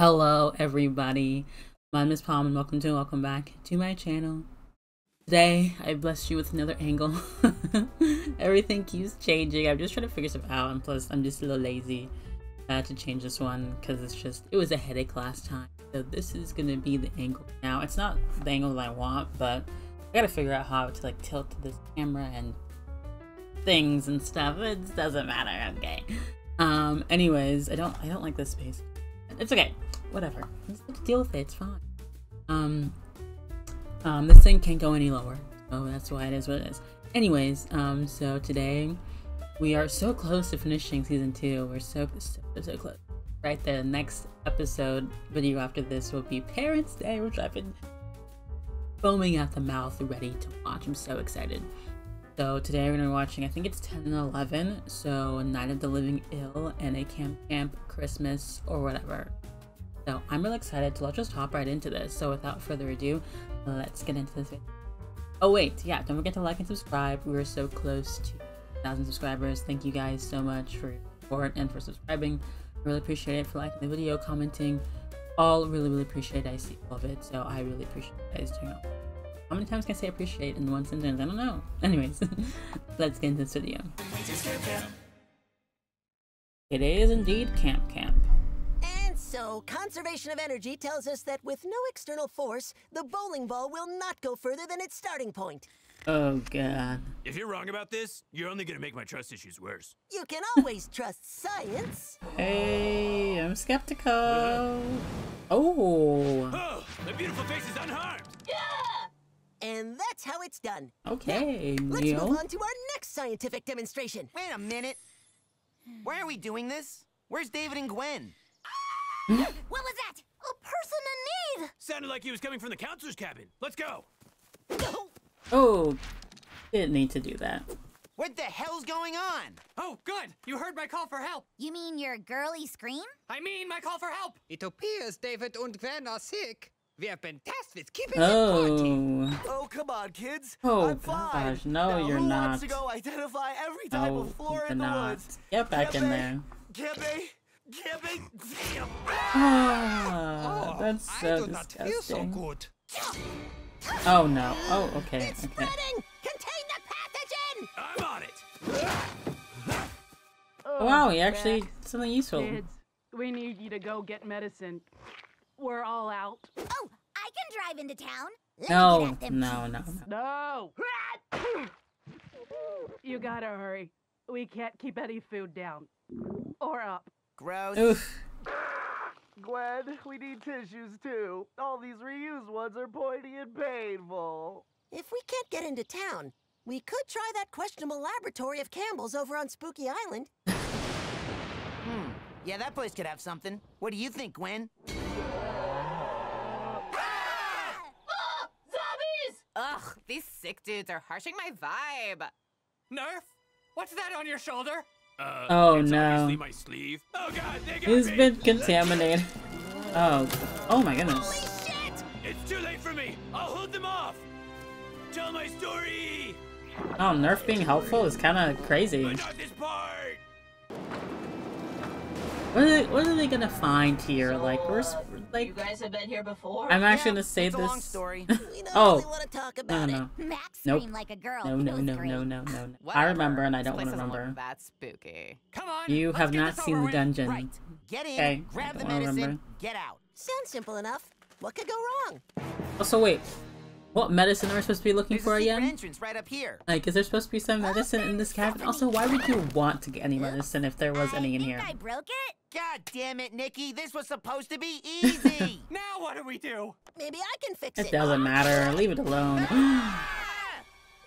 Hello everybody, my name is Pom and welcome to welcome back to my channel. Today I blessed you with another angle. Everything keeps changing, I'm just trying to figure stuff out and plus I'm just a little lazy uh, to change this one because it's just, it was a headache last time. So this is gonna be the angle now. It's not the angle that I want, but I gotta figure out how to like tilt this camera and things and stuff. It doesn't matter, okay. Um, anyways, I don't, I don't like this space. It's okay. Whatever. Let's deal with it. It's fine. Um, um, this thing can't go any lower. So that's why it is what it is. Anyways, um, so today we are so close to finishing season two. We're so, so, so close. Right, the next episode video after this will be Parents' Day, which I've been foaming at the mouth ready to watch. I'm so excited. So today we're gonna be watching, I think it's 10 and 11, so Night of the Living Ill and a Camp Camp Christmas or whatever. So I'm really excited, so let's just hop right into this. So without further ado, let's get into this video. Oh wait, yeah, don't forget to like and subscribe. We are so close to 1,000 subscribers. Thank you guys so much for your support and for subscribing. I really appreciate it for liking the video, commenting. All really, really appreciate it. I see all of it, so I really appreciate you guys doing it. How many times can I say appreciate in one sentence? I don't know. Anyways, let's get into this video. It is indeed Camp Camp. And so, conservation of energy tells us that with no external force, the bowling ball will not go further than its starting point. Oh god. If you're wrong about this, you're only gonna make my trust issues worse. You can always trust science. Hey, I'm skeptical. Oh. Oh, the beautiful face is unharmed. Yeah! And that's how it's done. Okay, Let's move on to our next scientific demonstration. Wait a minute. Why are we doing this? Where's David and Gwen? What was that? A person in need! Sounded like he was coming from the counselor's cabin. Let's go. Oh, didn't need to do that. What the hell's going on? Oh, good! You heard my call for help! You mean your girly scream? I mean my call for help! It appears David and Gwen are sick. We have been tasked with keeping them quarantined. Oh. Oh, come on, kids. Oh, I'm fine. no, now, you're who not. wants to go identify every type No, of flora in the not. woods? Get back in Camping, there. Camping, camping. Damn. Ah, that's I so do not feel so disgusting. good. Oh no. Oh, okay. It's Okay. spreading! Contain the pathogen! I'm on it. Oh, wow, he actually something useful. Kids, we need you to go get medicine. We're all out. Oh, I can drive into town. Let No, them no, no, no. No! you gotta hurry. We can't keep any food down. Or up. Gross. Oof. Gwen, we need tissues too. All these reused ones are pointy and painful. If we can't get into town, we could try that questionable laboratory of Campbell's over on Spooky Island. Hmm. Yeah, that place could have something. What do you think, Gwen? Zombies! Ugh, these sick dudes are harshing my vibe. Nurf? What's that on your shoulder? Uh, Oh, no. my sleeve. Oh god, He's me. been contaminated. Oh. Oh my goodness. It's too late for me. I'll hold them off. Tell my story, Oh, Nurf being helpful is kind of crazy. but not this part. What are they, what are they gonna find here? Like, we're sp- like. You guys have been here before? I'm actually Yeah, gonna say it's a this. long story. Oh. really want to talk No, about no, it. Max Nope. like a girl. no, no, no, no, no, no, no. I remember, and I don't want place to doesn't remember. That spooky. Come on. You have not seen the dungeon. Right. Get in, Okay, grab the don't remember. medicine, get out. Sounds simple enough. What could go wrong? Also, wait. What medicine are we supposed to be looking There's for a again? entrance right up here. Like, is there supposed to be some oh, medicine in this cabin? Also, why would you want to get any medicine if there was I any in think here? I broke it. God damn it, Nikki. This was supposed to be easy. Now what do we do? Maybe I can fix It it. doesn't matter. Leave it alone. Ah!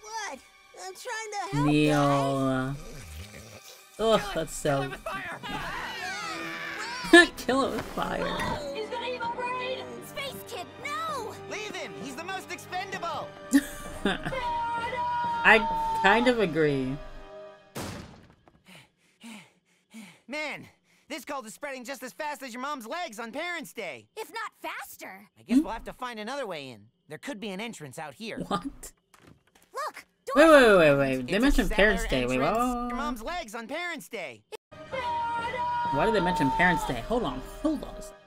What? I'm trying to help. Neil. Ugh, that's so. Kill so. it with fire! Kill it with fire. I kind of agree. Man, this cold is spreading just as fast as your mom's legs on Parents' Day. If not faster. I guess we'll have to find another way in. There could be an entrance out here. What? Look, Wait, wait, wait, wait, wait. They mentioned Parents' Day. Wait, entrance. what? Your mom's legs on Parents' Day. Why did they mention Parents' Day? Hold on, hold on a second.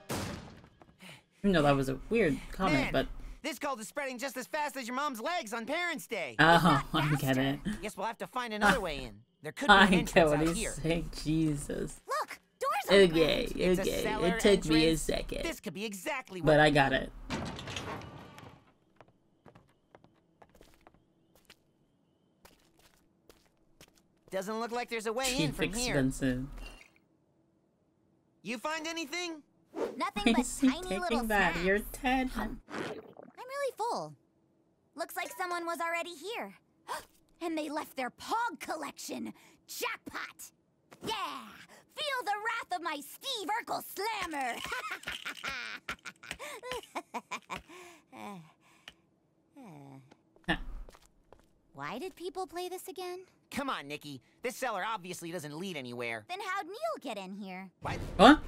Even though that was a weird comment, Man, but This cult is spreading just as fast as your mom's legs on Parents' Day. oh, I get it. Guess we'll have to find another way in. There could be I an get entrance what out he's here. saying. Jesus. Look, doors open. Okay, It's a okay. cellar It took me a second, This could be exactly what but I got it. Doesn't look like there's a way in Cheap, from here. expensive. You find anything? Nothing Why but is he tiny little taking that? snacks. You're ten. I'm really full. Looks like someone was already here. and they left their Pog collection. Jackpot! Yeah! Feel the wrath of my Steve Urkel slammer! Why did people play this again? Come on, Nikki. This cellar obviously doesn't lead anywhere. Then how'd Neil get in here? What? What?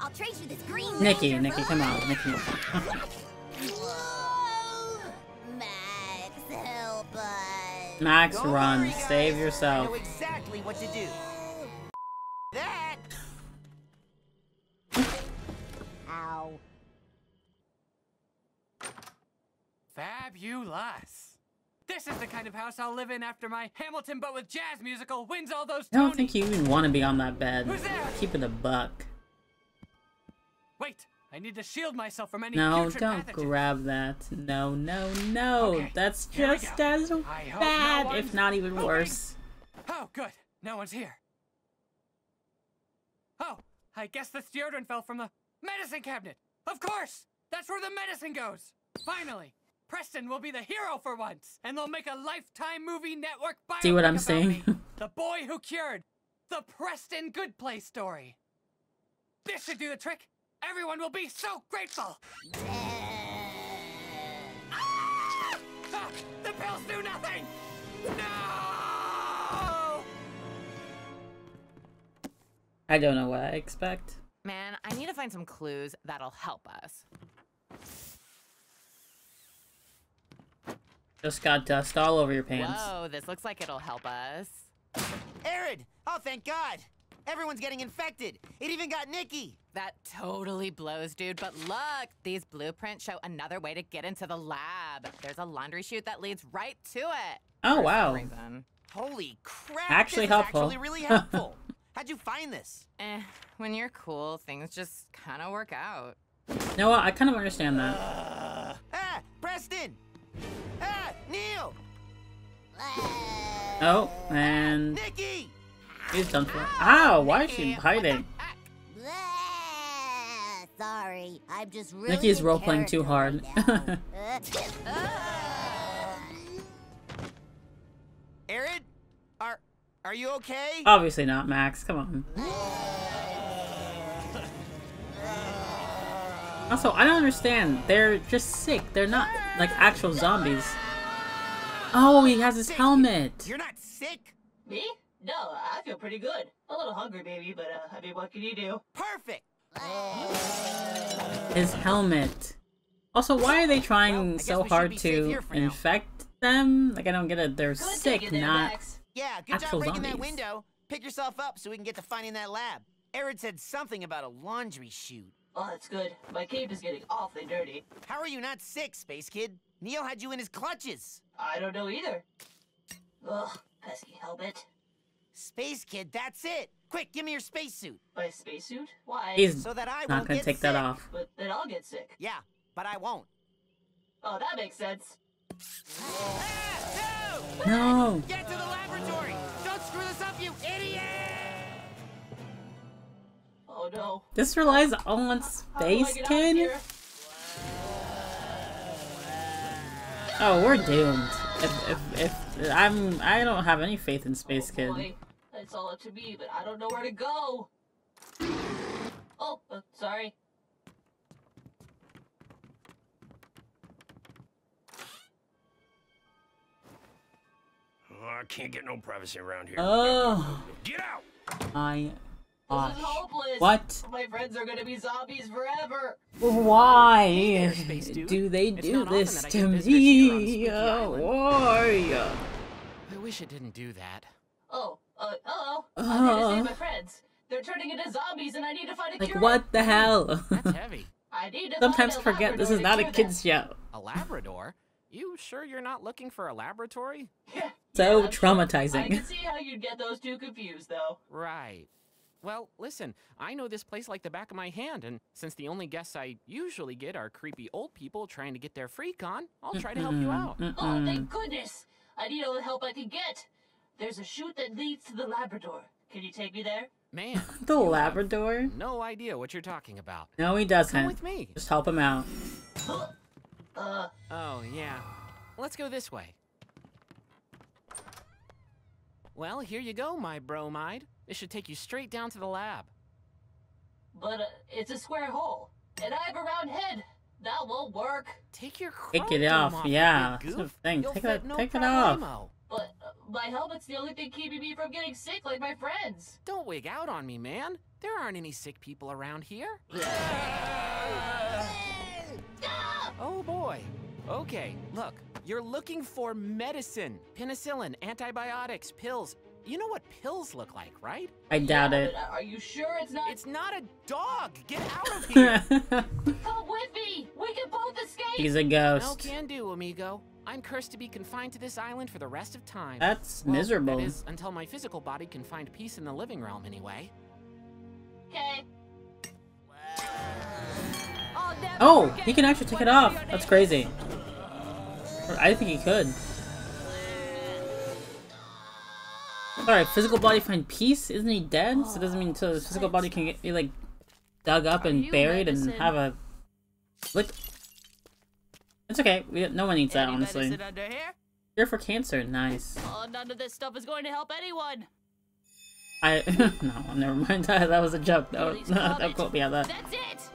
I'll trade you this green Nikki, Nikki, come on, Nikki. Max, help us! Max, Don't run. worry, guys. Save I yourself. know exactly what to do. That. Ow. Fabulous. This is the kind of house I'll live in after my Hamilton but with jazz musical wins all those I don't think you even want to be on that bed. Who's there? Keep it a buck. Wait, I need to shield myself from any No, don't pathogens. grab that. No, no, no. Okay, That's just as hope no bad, if not even worse. Oh, good. No one's here. Oh, I guess this deodorant fell from the medicine cabinet. Of course! That's where the medicine goes. Finally, Preston will be the hero for once, and they'll make a Lifetime movie network biopic See what I'm saying? the boy who cured. The Preston Goodplay story. This should do the trick. Everyone will be so grateful. Ah! Ah, the pills do nothing. No! I don't know what I expect. Man, I need to find some clues that'll help us. Just got dust all over your pants. Whoa, this looks like it'll help us. Ered! Oh, thank God! Everyone's getting infected. It even got Nikki. That totally blows, dude. But look, these blueprints show another way to get into the lab. There's a laundry chute that leads right to it. Oh, for wow. reason. Holy crap! Actually this is helpful. actually really helpful. How'd you find this? Eh, when you're cool, things just kind of work out. You know what? I kind of understand that. Ah, Preston! Ah, Neil! Oh, and Nikki! He's done for. Ow! Why is she hiding? the heck? Sorry, I'm just really. Nikki's in role playing too hard. right. Ered? Are are you okay? Obviously not, Max. Come on. Also, I don't understand. They're just sick. They're not like actual zombies. Oh, he has his helmet. You're not sick? Me? No, I feel pretty good. A little hungry, maybe, but uh, I mean, what can you do? Perfect! His helmet. Also, why are they trying guess so hard to here for now. infect them? Like, I don't get it. They're Good sick, thinking there, not. Max. Yeah, good Actual job breaking that window. Pick yourself up so we can get to finding that lab. Ered said something about a laundry chute. Oh, that's good. My cape is getting awfully dirty. How are you not sick, Space Kid? Neil had you in his clutches. I don't know either. Ugh, pesky helmet. Space Kid, that's it. Quick, give me your spacesuit. My spacesuit? Why? He's So that I not won't gonna get take that sick. off. But then I'll get sick. Yeah, but I won't. Oh, that makes sense. Ah, no! No. Get to the laboratory! Don't screw this up, you idiot! Oh no. This relies on How do I Space get Kid? Oh, we're doomed. If, if, if I'm, I don't have any faith in Space oh, Kid. Boy. It's all up to me, but I don't know where to go. Oh, uh, sorry. Oh, I can't get no privacy around here. Oh, Get out! my This is hopeless. What? My friends are gonna be zombies forever. Why Space Dude. do they It's do this to get visitors here on me? Spooky Uh, Island. Why? I wish it didn't do that. Oh, uh, hello. I'm here to Uh. save my friends. They're turning into zombies, and I need to find a Like, cure. what the hell? That's heavy. I need to Sometimes find a forget this is not a cure kids show. A Labrador? You sure you're not looking for a laboratory? So traumatizing. I can see how you'd get those two confused, though. Right. Well, listen, I know this place like the back of my hand, and since the only guests I usually get are creepy old people trying to get their freak on, I'll try to help you out. Oh, thank goodness! I need all the help I can get. There's a chute that leads to the Labrador. Can you take me there? Man, The Labrador? no idea what you're talking about. No, he doesn't. Come with me. Just help him out. Uh, Oh, yeah. Let's go this way. Well, here you go, my bromide. This should take you straight down to the lab. but uh, it's a square hole, and I have a round head. That won't work. Take your Take it off. off, yeah, big that's the goof. thing. You'll Take it, no take it off. problemo. But uh, my helmet's the only thing keeping me from getting sick like my friends. Don't wig out on me, man. There aren't any sick people around here. Oh boy. Okay, look. You're looking for medicine. Penicillin, antibiotics, pills. You know what pills look like, right? I doubt Yeah, it. Are you sure it's not? It's not a dog. Get out of here. Come with me. We can both escape. He's a no ghost. can do, amigo. I'm cursed to be confined to this island for the rest of time. That's Well, miserable. That is until my physical body can find peace in the living realm, anyway. Okay. Oh, he can actually take it off. That's crazy. I think he could. Alright, physical body find peace? Isn't he dead? So it doesn't mean so his physical body can get be like dug up and buried and have a look. It's okay. We, no one needs that, honestly. medicine? Cure for cancer. Nice. Oh, none of this stuff is going to help anyone. I no, never mind. that was a joke. No, Please no, calm quote me on that. That's it.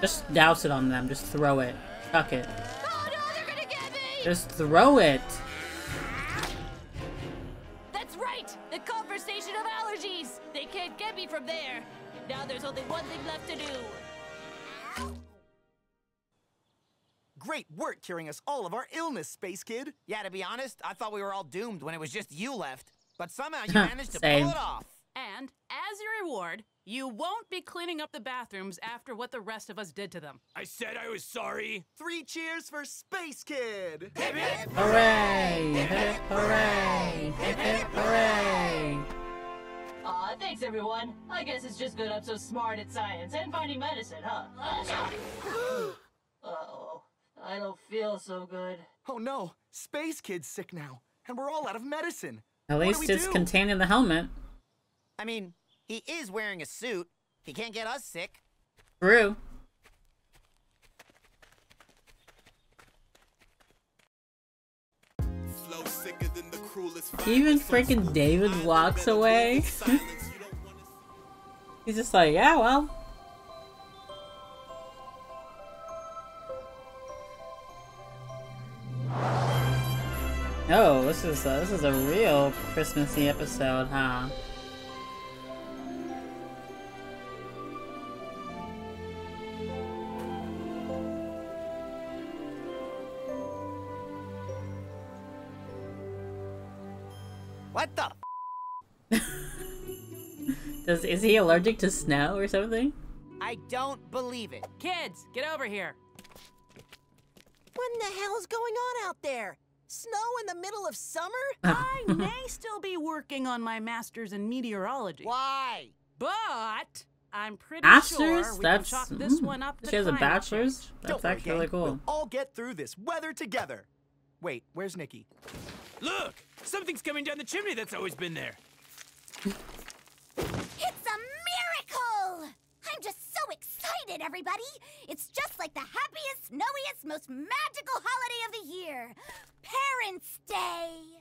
Just douse it on them. Just throw it. Chuck it. Oh no, they're gonna get me. Just throw it. That's right. The conversation of allergies. They can't get me from there. Now there's only one thing left to do. Great work curing us all of our illness, Space Kid. Yeah, to be honest, I thought we were all doomed when it was just you left. But somehow you managed to Same. pull it off. And as your reward, you won't be cleaning up the bathrooms after what the rest of us did to them. I said I was sorry. Three cheers for Space Kid! Hooray! Hip, hip, hooray! Hip, hip, hooray! Aw, thanks everyone. I guess it's just good I'm so smart at science and finding medicine, huh? Uh-oh. I don't feel so good. Oh no, Space Kid's sick now, and we're all out of medicine. At least we it's do? contained in the helmet. I mean, he is wearing a suit. He can't get us sick. True. Even freaking David walks away. He's just like, yeah, well. Oh, this is a, this is a real Christmassy episode, huh? Does is he allergic to snow or something? I don't believe it. Kids, get over here. What in the hell is going on out there? Snow in the middle of summer? I may still be working on my master's in meteorology. Why? But I'm pretty Masters? sure we That's can chalk this mm. one up to She has a bachelor's. change. That's Don't actually really cool. We'll all get through this weather together. Wait, where's Nikki? Look! Something's coming down the chimney that's always been there. It's a miracle! I'm just so excited, everybody! It's just like the happiest, snowiest, most magical holiday of the year Parents' Day!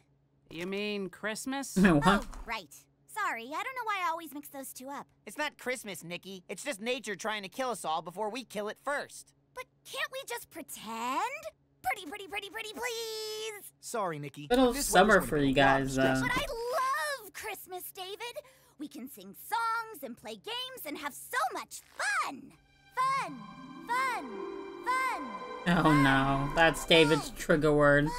You mean Christmas? what? Oh, right. Sorry, I don't know why I always mix those two up. It's not Christmas, Nikki. It's just nature trying to kill us all before we kill it first. But can't we just pretend? Pretty, pretty, pretty, pretty, please! Sorry, Nikki. Little This summer for you be a lot guys, stressful. uh, But I love Christmas, David! We can sing songs and play games and have so much fun! Fun! Fun! Fun! Oh no, that's David's trigger word.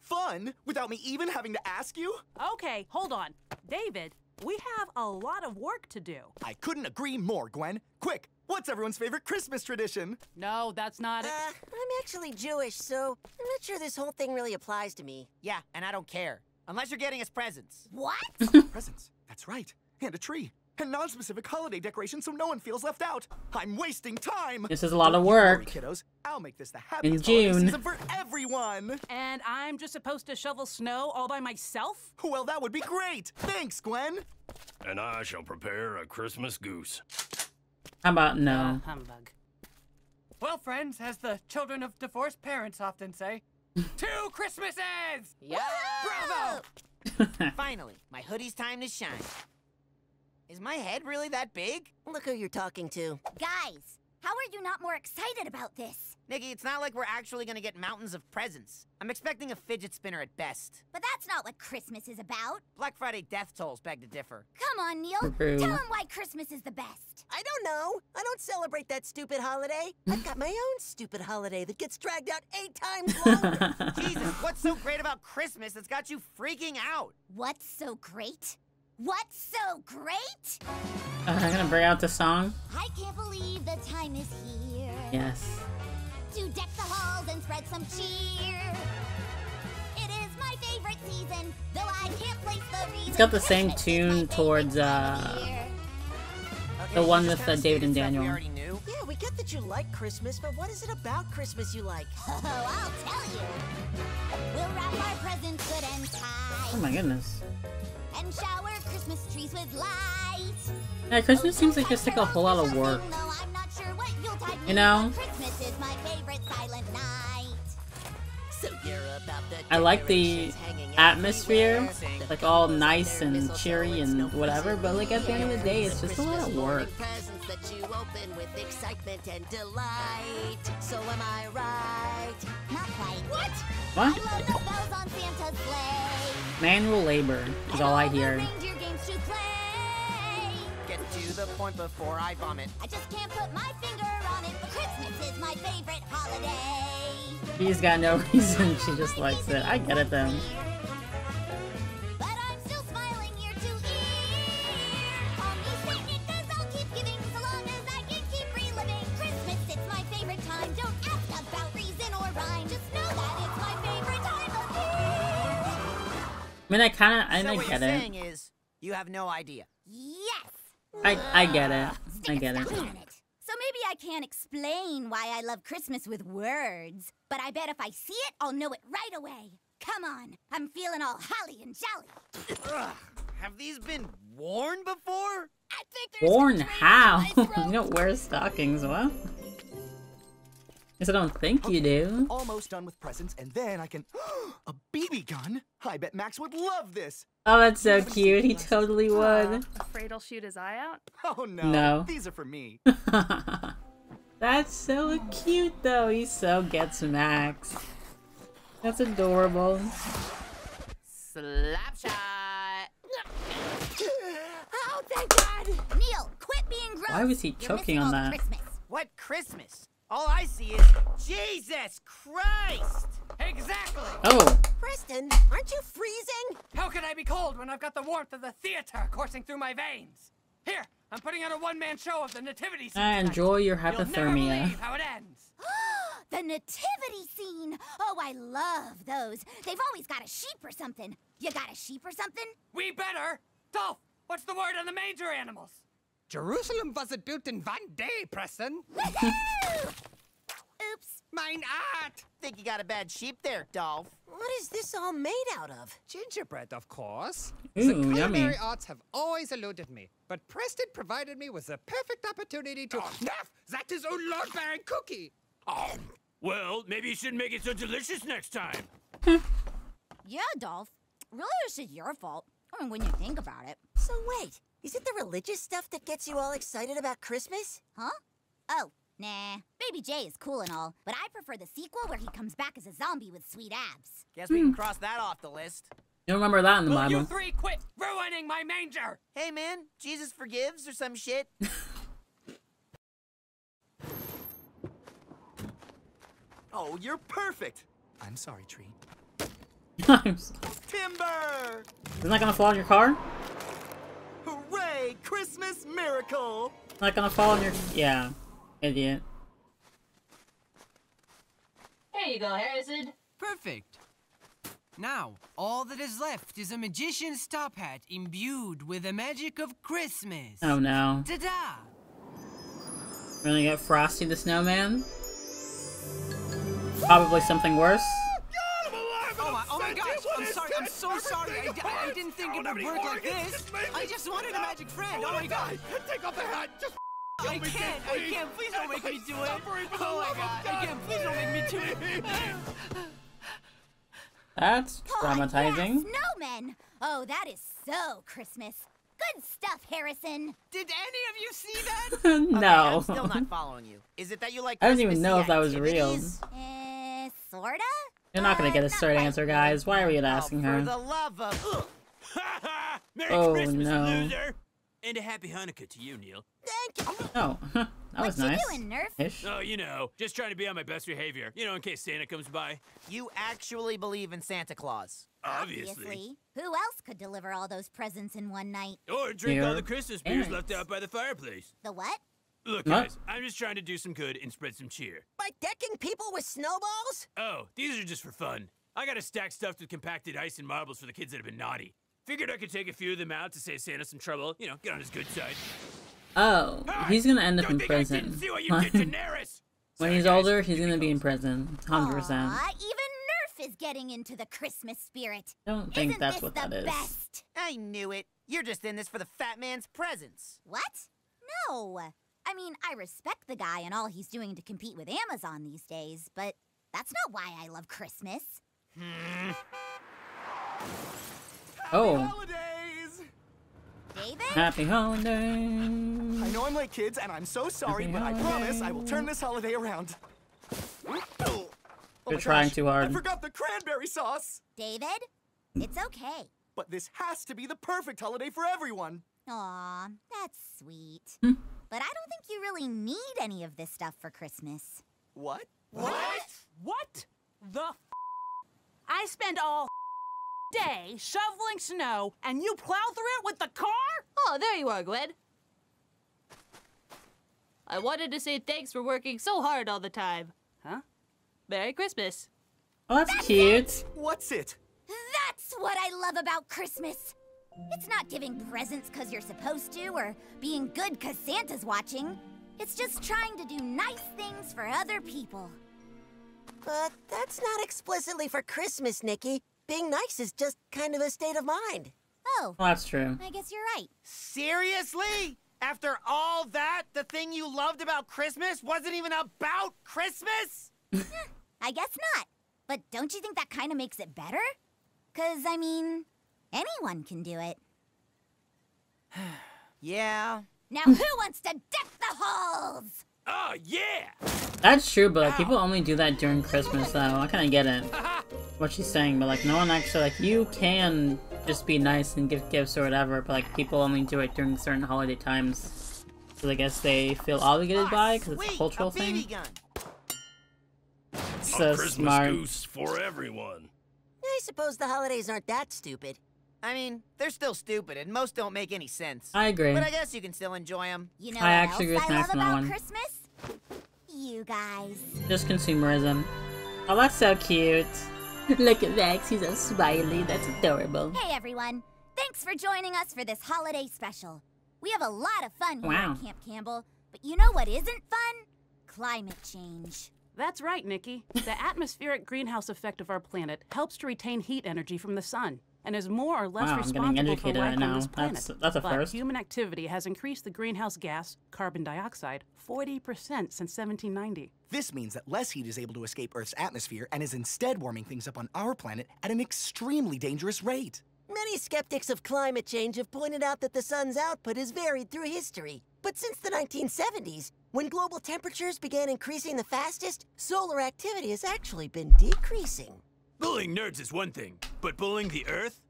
fun without me even having to ask you? Okay, hold on. David, we have a lot of work to do. I couldn't agree more, Gwen. Quick, what's everyone's favorite Christmas tradition? No, that's not Uh, it. I'm actually Jewish, so I'm not sure this whole thing really applies to me. Yeah, and I don't care. Unless you're getting us presents. What? Presents. That's right. And a tree. And non-specific holiday decorations so no one feels left out. I'm wasting time. This is a lot of Don't work. kiddos. I'll make this the happiest June. holiday season for everyone. And I'm just supposed to shovel snow all by myself? Well, that would be great. Thanks, Gwen. And I shall prepare a Christmas goose. How about no? Oh, humbug. Well, friends, as the children of divorced parents often say, two Christmases! Yeah! Bravo! Finally, my hoodie's time to shine. Is my head really that big? Look who you're talking to. Guys, how are you not more excited about this? Nikki, it's not like we're actually gonna get mountains of presents. I'm expecting a fidget spinner at best. But that's not what Christmas is about. Black Friday death tolls beg to differ. Come on, Neil. Tell him why Christmas is the best. I don't know. I don't celebrate that stupid holiday. I've got my own stupid holiday that gets dragged out eight times longer. Jesus, what's so great about Christmas that's got you freaking out? What's so great? What's so great? Uh, I'm gonna bring out the song. I can't believe the time is here. Yes. To deck the halls and spread some cheer. It is my favorite season, though I can't place the reason. It's got the same Christmas is my tune towards uh of year. the one with just uh, David and the stuff we Daniel. yeah, we get that you like Christmas, but what is it about Christmas you like? Oh, I'll tell you. We'll wrap our presents good and tight. Oh my goodness. And shower Christmas trees with light. Yeah, Christmas seems like just like a oh, whole lot of work. You know? Christmas is my favorite silent night. So you're about the I like the decorations hanging atmosphere, everywhere. like all nice and cheery and whatever, but like at the end of the day, it's just a lot of work. that you open with excitement and delight. So am I right? Not quite. What? What? I love the bells on Santa's sleigh. Manual labor is all I hear. Reindeer games to play. Get to the point before I vomit. I just can't put my finger on it, but Christmas is my favorite holiday. She's got no reason, she just likes it. I get it though. Mean, I kind of, I, so I what get you're it. saying is, you have no idea. Yes. I, I get it. I get it. It. So maybe I can't explain why I love Christmas with words, but I bet if I see it, I'll know it right away. Come on, I'm feeling all holly and jolly. Ugh, have these been worn before? I think there's Born some how? dreams in my you don't wear stockings, what? Guess I don't think you do. Almost done with presents, and then I can. a BB gun? I bet Max would love this. Oh, that's so cute. He totally would. Afraid I'll shoot his eye out? Oh no. No. These are for me. That's so cute, though. He so gets Max. That's adorable. Slap shot. Oh, thank God! Neil, quit being gross. Why was he choking on that? Christmas. What Christmas? All I see is Jesus Christ! Exactly! Oh, Preston, aren't you freezing? How can I be cold when I've got the warmth of the theater coursing through my veins? Here, I'm putting on a one-man show of the nativity scene. I tonight. enjoy your hypothermia. You'll never hypothermia. believe how it ends. the nativity scene. Oh, I love those. They've always got a sheep or something. You got a sheep or something? We better. Dolph, what's the word on the manger animals? Jerusalem wasn't built in one day, Preston. Oops. Mine art. Think you got a bad sheep there, Dolph. What is this all made out of? Gingerbread, of course. Ooh, the yummy. culinary arts have always eluded me, but Preston provided me with the perfect opportunity to. Oh. Nurf, that is a load-bearing cookie. Oh, well, maybe you shouldn't make it so delicious next time. Yeah, Dolph. Really, this is your fault. I mean, when you think about it. So wait, is it the religious stuff that gets you all excited about Christmas? Huh? Oh, nah. Baby J is cool and all, but I prefer the sequel where he comes back as a zombie with sweet abs. Guess we can hmm. cross that off the list. You remember that in the Will you Bible? three quit ruining my manger? Hey man, Jesus forgives or some shit. Oh, you're perfect. I'm sorry, Tree. times. Timber! Isn't that gonna fall on your car? Hooray! Christmas miracle! Not gonna fall on your. Yeah. Idiot. Here you go, Harrison. Perfect. Now, all that is left is a magician's top hat imbued with the magic of Christmas. Oh no. Ta-da! We're gonna get Frosty the Snowman? Probably something worse. Oh my, oh my gosh, I'm sorry, I'm so sorry. I, I, I didn't think it would work like this. I just wanted a magic friend. Oh my god. Take off the hat! Just I can't, I can't. Please don't make me do it. Oh my god, I can't. Please don't make me do it. That's traumatizing. Snowmen! Oh, that is so Christmas. Good stuff, Harrison. Did any of you see that? Okay, no. I'm still not following you. Is it that you like I don't even know if that was real. activities? Eh, sorta? You're not gonna get a straight answer, guys. Why are we Oh, asking for her? the love of... Merry Oh, Christmas, no. Loser! And a happy Hanukkah to you, Neil. Thank you. Oh, that was nice. What you doing, Nurf? Ish. Oh, you know, just trying to be on my best behavior. You know, in case Santa comes by. You actually believe in Santa Claus? Obviously. Who else could deliver all those presents in one night? Or drink all the Christmas beers parents. left out by the fireplace. The what? Look, What? guys, I'm just trying to do some good and spread some cheer. By decking people with snowballs? Oh, these are just for fun. I got a stack stuffed with compacted ice and marbles for the kids that have been naughty. Figured I could take a few of them out to save Santa some trouble. You know, get on his good side. Oh, ah, he's gonna end up Don't in think I prison. didn't see what you did to when he's older, he's gonna be in prison. 100%. Aw, even Nurf is getting into the Christmas spirit. Don't think Isn't that's this what the that is. best? I knew it. You're just in this for the fat man's presents. What? No. I mean, I respect the guy and all he's doing to compete with Amazon these days, but that's not why I love Christmas. Hmm. Oh, Holidays! David? happy holiday. I know I'm late, kids, and I'm so sorry, Happy but I promise I will turn this holiday around. Oh, oh You're my trying gosh, too hard. I forgot the cranberry sauce. David? It's okay. But this has to be the perfect holiday for everyone. Aw, that's sweet. Hmm. But I don't think you really need any of this stuff for Christmas. What? What? What? The f- I spend all day shoveling snow, and you plow through it with the car? Oh, there you are, Gwen. I wanted to say thanks for working so hard all the time. Huh? Merry Christmas. Oh, that's cute. What's it? That's what I love about Christmas. It's not giving presents because you're supposed to or being good because Santa's watching. It's just trying to do nice things for other people. But that's not explicitly for Christmas, Nikki. Being nice is just kind of a state of mind. Oh, Well, that's true. I guess you're right. Seriously? After all that, the thing you loved about Christmas wasn't even about Christmas? I guess not. But don't you think that kind of makes it better? Because, I mean, anyone can do it. Yeah. Now, who wants to deck the halls? Oh, yeah! That's true, but like people only do that during Christmas, though. I kind of get it. What she's saying, but like no one actually like you can just be nice and give gifts or whatever, but like people only do it during certain holiday times. So I guess they feel obligated by because it's a ah, cultural a thing. BB gun. So Christmas smart. goose for everyone. I suppose the holidays aren't that stupid. I mean, they're still stupid, and most don't make any sense. I agree. But I guess you can still enjoy them. You know I what actually else agree with I love Max on that about one. Christmas? You guys. Just consumerism. Oh, that's so cute. Look at Max, he's so smiley. That's adorable. Hey everyone! Thanks for joining us for this holiday special. We have a lot of fun here Wow. at Camp Campbell, but you know what isn't fun? Climate change. That's right, Nikki. The atmospheric greenhouse effect of our planet helps to retain heat energy from the sun and is more or less Wow, responsible for life right now. on this planet. That's- that's a but first. human activity has increased the greenhouse gas, carbon dioxide, 40% since 1790. This means that less heat is able to escape Earth's atmosphere and is instead warming things up on our planet at an extremely dangerous rate. Many skeptics of climate change have pointed out that the sun's output has varied through history. But since the 1970s, when global temperatures began increasing the fastest, solar activity has actually been decreasing. Bullying nerds is one thing, but bullying the Earth?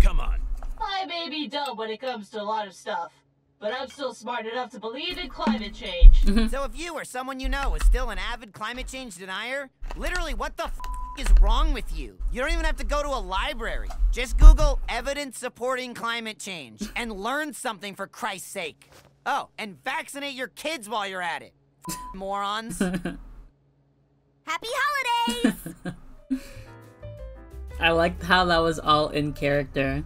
Come on. I may be dumb when it comes to a lot of stuff, but I'm still smart enough to believe in climate change. Mhm. So if you or someone you know is still an avid climate change denier, literally what the f is wrong with you? You don't even have to go to a library. Just Google evidence supporting climate change and learn something for Christ's sake. Oh, and vaccinate your kids while you're at it. Morons. Happy holidays! I liked how that was all in character.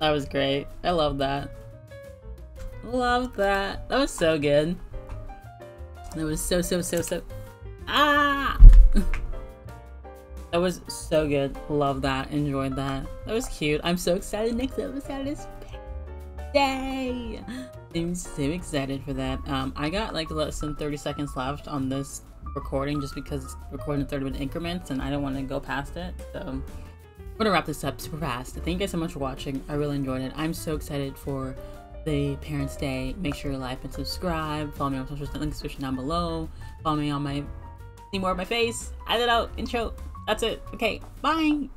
That was great. I love that. Love that. That was so good. That was so, so, so, so. Ah! that was so good. Love that. Enjoyed that. That was cute. I'm so excited. Next episode is day. I'm so excited for that. Um, I got like less than 30 seconds left on this recording just because it's recording in 30 minute increments and I don't want to go past it. So I'm gonna wrap this up super fast. Thank you guys so much for watching. I really enjoyed it. I'm so excited for the Parents' Day. Make sure you like and subscribe. Follow me on social link description down below. Follow me on my see more of my face. I don't know intro. That's it. Okay, bye.